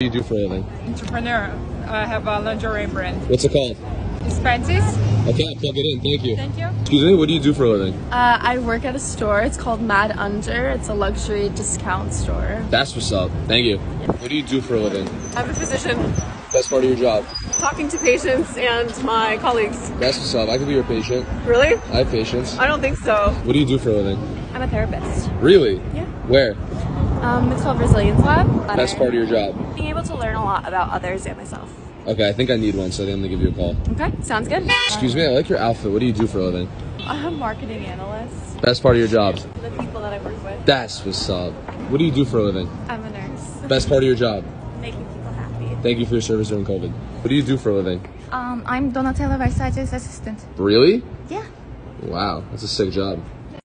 do you do for a living? entrepreneur. I have a lingerie brand. What's it called? Expenses? Okay, I'll plug it in. Thank you. Thank you. Excuse me, what do you do for a living? Uh, I work at a store. It's called Mad Under. It's a luxury discount store. That's what's up. Thank you. What do you do for a living? I'm a physician, Best part of your job. talking to patients and my colleagues. That's what's up. I could be your patient. Really? I have patients. I don't think so. What do you do for a living? I'm a therapist. Really? Yeah. Where? Um, it's called Resilience Lab. Best part of your job. Being able to learn a lot about others and myself. Okay, I think I need one, so I think I'm gonna give you a call. Okay, sounds good. Excuse me, I like your outfit. What do you do for a living? I'm a marketing analyst. Best part of your job. The people that I work with. That's what's up. What do you do for a living? I'm a nurse. Best part of your job. Making people happy. Thank you for your service during COVID. What do you do for a living? Um, I'm Donatella Versace's assistant. Really? Yeah. Wow, that's a sick job.